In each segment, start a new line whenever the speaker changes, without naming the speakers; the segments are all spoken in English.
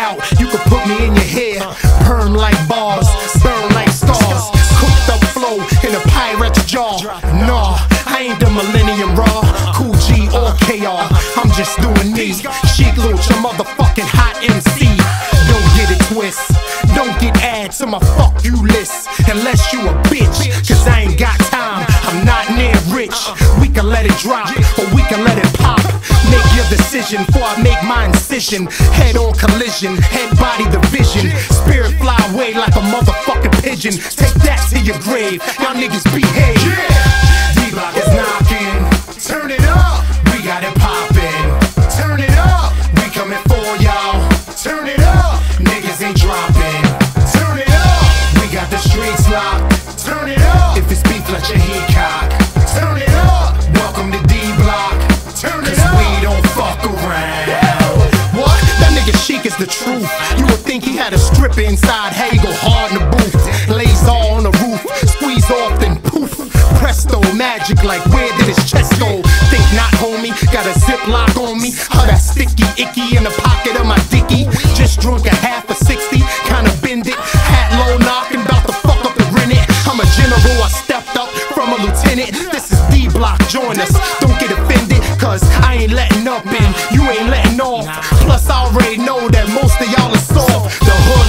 out, you can put me in your hair. Perm like bars, burn like stars. Cooked up flow in a pirate's jaw. Nah, I ain't the Millennium Raw. Kool G or KR, I'm just doing me. Sheek Louch, a motherfucking hot MC. Don't get it twist. Don't get add to my fuck you list. Unless you a bitch. Cause I ain't got time. I'm not near rich. We can let it drop, or we can let it pop. Make your decision before I make my incision. Head on collision, head body division. Spirit fly away like a motherfucking pigeon. Take that to your grave. Y'all niggas behave. D-Block is knocking. Turn it up. We got it poppin'. Turn it up. We coming for y'all. Turn it up. Niggas ain't dropping. Turn it up. We got the streets locked. Turn it up. If it's beef, let your heat cock. The truth. You would think he had a stripper inside. Go hard in the booth. Lays all on the roof. Squeeze off, then poof. Presto, magic like where did his chest go? Think not, homie. Got a ziplock on me. Huh, that sticky icky in the pocket of my dicky. Just drunk a half a 60, kinda bend it. Hat low, knocking, about to fuck up the rennet. I'm a general, I stepped up from a lieutenant. This is D Block, join us. Don't get offended, cause I ain't letting up and you ain't letting off. Plus, I already know that most of y'all are soft. The hood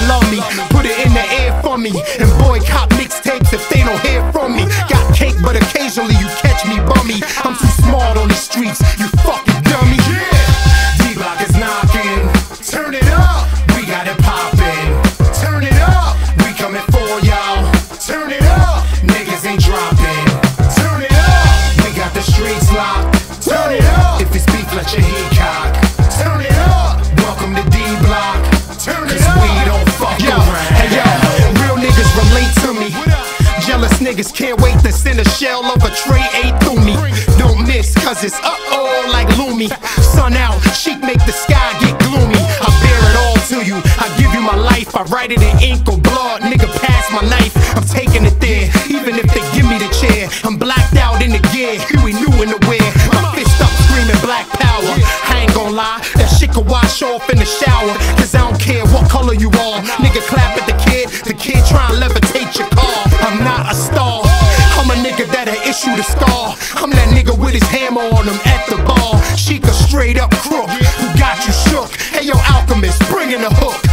Jealous niggas can't wait to send a shell of a tray eight through me. Don't miss, cause it's uh oh like Loomy. Sun out, Sheek make the sky get gloomy. I bear it all to you, I give you my life. I write it in ink or blood, nigga, pass my knife. I'm taking it there, even if they give me the chair. I'm blacked out in the gear, Huey new in the wear. My fist up screaming black power. I ain't gon' lie, that shit can wash off in the shower. Cause I don't care what color you are. Nigga, clap at the kid, the kid try and levitate your car issue the star. I'm that nigga with his hammer on him at the bar. Sheek a straight up crook who got you shook. Hey yo, alchemist, bringing the hook.